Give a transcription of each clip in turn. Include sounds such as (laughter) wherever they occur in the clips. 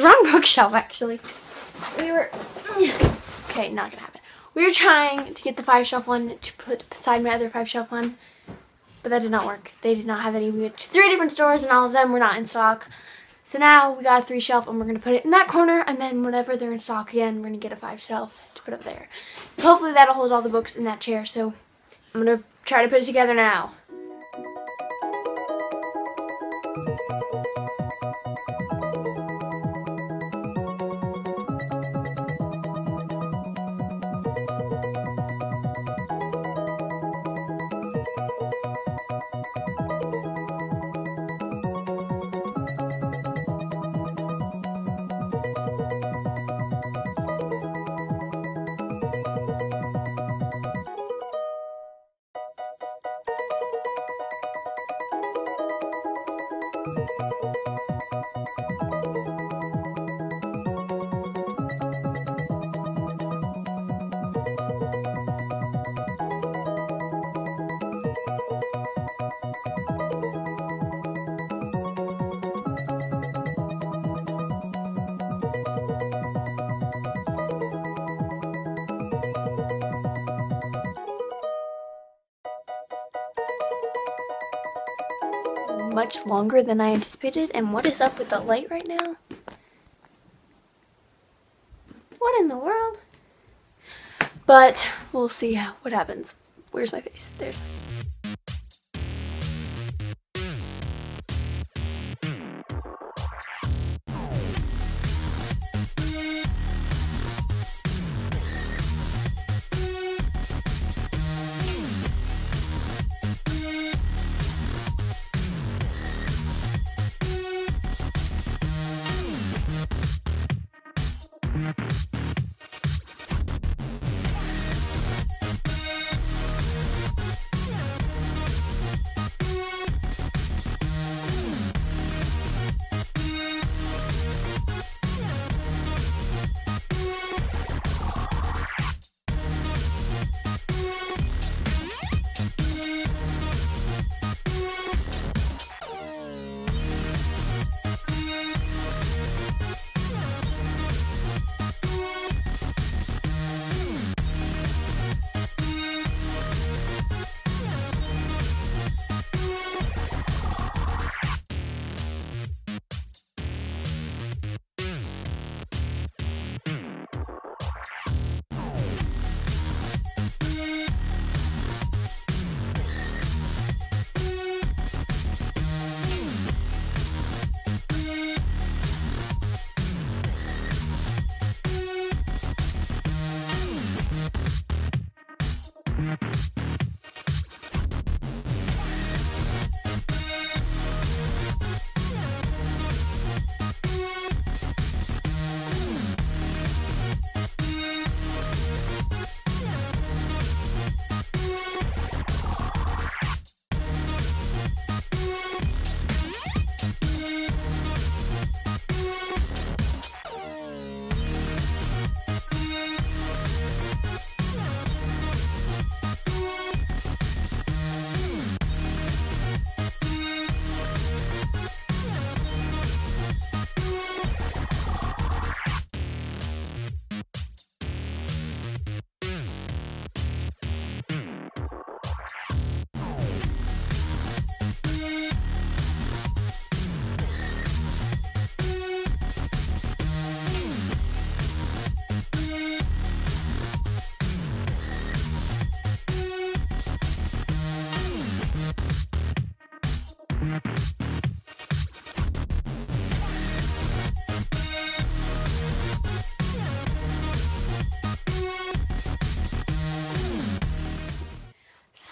the wrong (laughs) bookshelf actually. We were (clears throat) okay, not gonna happen. We were trying to get the five shelf one to put beside my other five shelf one, but that did not work. They did not have any. We went to three different stores and all of them were not in stock. So now we got a three shelf and we're gonna put it in that corner and then whenever they're in stock again, we're gonna get a five shelf to put up there. Hopefully that'll hold all the books in that chair. So I'm gonna try to put it together now. Much longer than I anticipated. And what is up with the light right now? What in the world? But we'll see what happens. Where's my face? There's...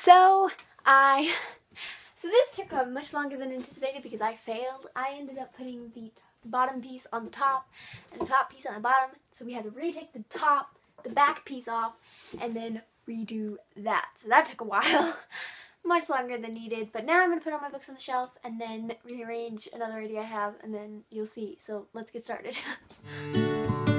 So I, so this took uh, much longer than anticipated because I failed. I ended up putting the, the bottom piece on the top and the top piece on the bottom. So we had to retake the top, the back piece off, and then redo that. So that took a (laughs) while, much longer than needed. But now I'm going to put all my books on the shelf and then rearrange another idea I have and then you'll see. So let's get started. (laughs)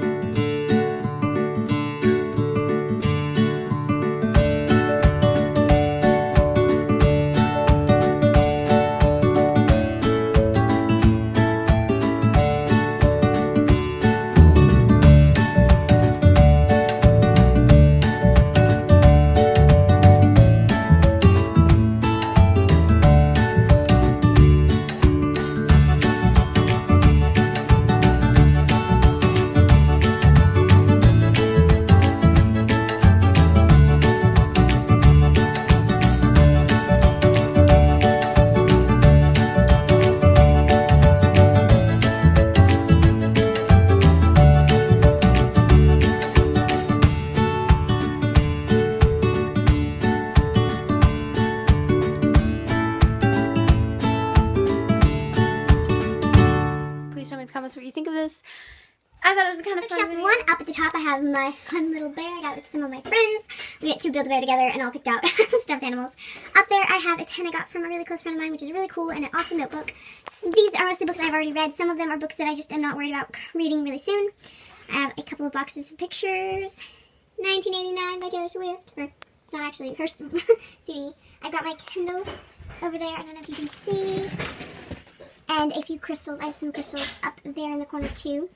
have my fun little bear I got with some of my friends. We get to build a bear together and all picked out (laughs) stuffed animals. Up there I have a pen I got from a really close friend of mine, which is really cool, and an awesome notebook. These are mostly books I've already read. Some of them are books that I just am not worried about reading really soon. I have a couple of boxes of pictures. 1989 by Taylor Swift. Or, it's not actually her (laughs) CD. I got my Kindle over there. I don't know if you can see. And a few crystals. I have some crystals up there in the corner too.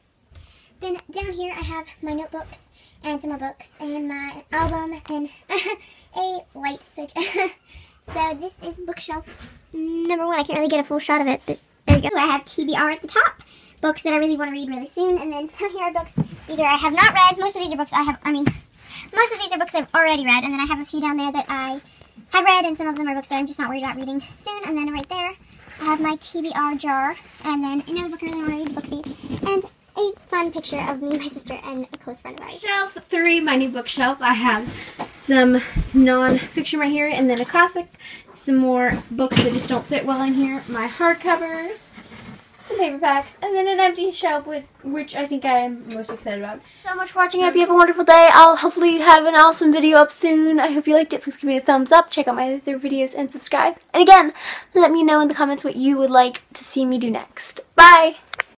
Then down here I have my notebooks and some more books and my album and (laughs) a light switch. (laughs) so this is bookshelf number one. I can't really get a full shot of it, but there you go. I have TBR at the top. Books that I really want to read really soon. And then (laughs) down here are books either I have not read. Most of these are books I have, I mean, most of these are books I've already read. And then I have a few down there that I have read. And some of them are books that I'm just not worried about reading soon. And then right there I have my TBR jar, and then another book I really want to read, the book thief, and a fun picture of me, my sister, and a close friend of ours. Shelf three, my new bookshelf. I have some non-fiction right here, and then a classic. Some more books that just don't fit well in here. My hardcovers, some paperbacks, and then an empty shelf, with, which I think I am most excited about. So much for watching. I hope you have a wonderful day. I'll hopefully have an awesome video up soon. I hope you liked it. Please give me a thumbs up. Check out my other videos and subscribe. And again, let me know in the comments what you would like to see me do next. Bye!